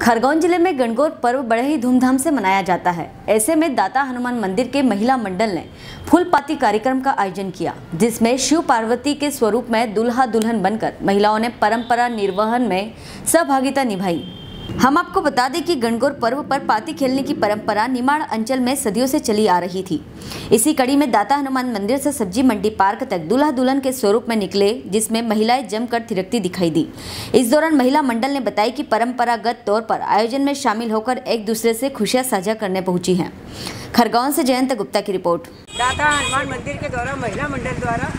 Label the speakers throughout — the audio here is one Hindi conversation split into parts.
Speaker 1: खरगोन ज़िले में गणगौर पर्व बड़े ही धूमधाम से मनाया जाता है। ऐसे में दाता हनुमान मंदिर के महिला मंडल ने फूल पाती कार्यक्रम का आयोजन किया, जिसमें शिव पार्वती के स्वरूप में दुल्हा दुल्हन बनकर महिलाओं ने परंपरा निर्वहन में सहभागिता निभाई। हम आपको बता दें कि गणगौर पर्व पर पाती खेलने की परंपरा निमाड़ अंचल में सदियों से चली आ रही थी। इसी कड़ी में दाता हनुमान मंदिर से सब्ज़ी मंडी पार्क तक दूल्हा दुल्हन के स्वरूप में निकले, जिसमें महिलाएँ जमकर थिरकती दिखाई दी। इस दौरान महिला मंडल ने बताया कि परंपरागत तौर पर आयोजन में शामिल होकर एक दूसरे से खुशियाँ साझा करने पहुँची हैं। खरगोन से जयंत गुप्ता की रिपोर्ट।
Speaker 2: दाता हनुमान मंदिर के द्वारा, महिला मंडल द्वारा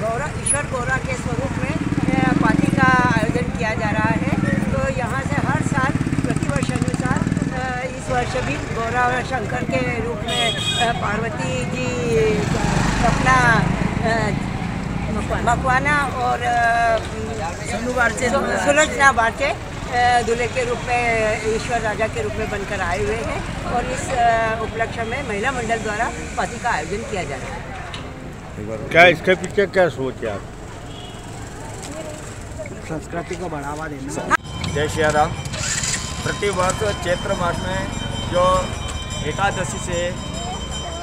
Speaker 2: गौरा, ईश्वर गौरा के स्वरूप में अ, पार्टी का आयोजन किया जा रहा है तो यहाँ से हर साल प्रतिवर्ष अनुसार अ, इस वर्ष भी गौरा और शंकर के रूप में पार्वती जी अपना मकवाना और सुलोचना बारचे अ, दूल्हे के रूप में ईश्वर राजा के रूप में बनकर आए हुए हैं और इस उपलक्ष्य में महिला मंडल द्वारा पार्टी का आयोजन किया जा रहा है।
Speaker 3: क्या इसके पीछे क्या सोच है आप?
Speaker 4: संस्कृति को बढ़ावा देना।
Speaker 5: जय श्री राम। प्रतिवर्ष चैत्र मास में जो एकादशी से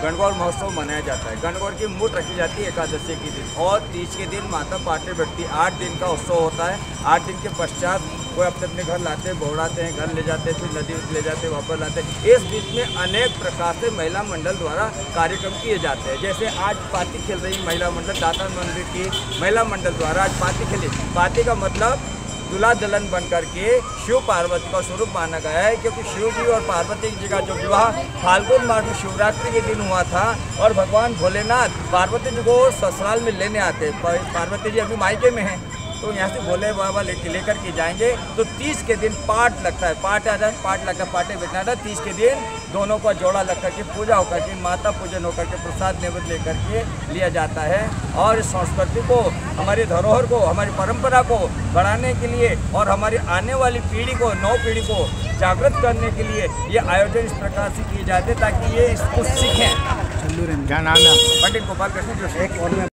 Speaker 5: गणगौर महोत्सव मनाया जाता है। गणगौर की मूर्त रखी जाती है एकादशी के दिन और तीज के दिन माता पाटे बैठती आठ दिन का उत्सव होता है। आठ दिन के पश्चात कोई अपने अपने घर लाते हैं बहुड़ाते हैं, घर ले जाते हैं, फिर नदी ले जाते हैं, वापस लाते हैं। इस बीच में अनेक प्रकार से महिला मंडल द्वारा कार्यक्रम किए जाते हैं। जैसे आज पाती खेल रही महिला मंडल, दाता मंदिर की महिला मंडल द्वारा आज पाती खेली। पाती का मतलब दूल्हा दुल्हन बन करके शिव पार्वती का स्वरूप माना गया है, क्योंकि शिव जी और पार्वती जी का जो विवाह फाल्गुन मास में शिवरात्रि के दिन हुआ था, और भगवान भोलेनाथ पार्वती जी को ससुराल में लेने आते पार्वती जी अभी मायके में हैं। तो यहाँ से भोले बाबा लेके लेकर के जाएँगे। तो तीस के दिन पाठ लगता है। पाठ आता है पाठ लगता है पाटे बैठना था। तीस के दिन दोनों का जोड़ा लग करके पूजा होकर के माता पूजन होकर के प्रसाद नैवेद्य लेकर के लिया जाता है। और इस संस्कृति को हमारी धरोहर को हमारी परंपरा को बढ़ाने के लिए और हमारी आने वाली पीढ़ी को नौ पीढ़ी को जागृत करने के लिए ये आयोजन इस प्रकार से किए जाते हैं ताकि ये इसको सीखें। पंडित गोपाल कृष्ण जोशी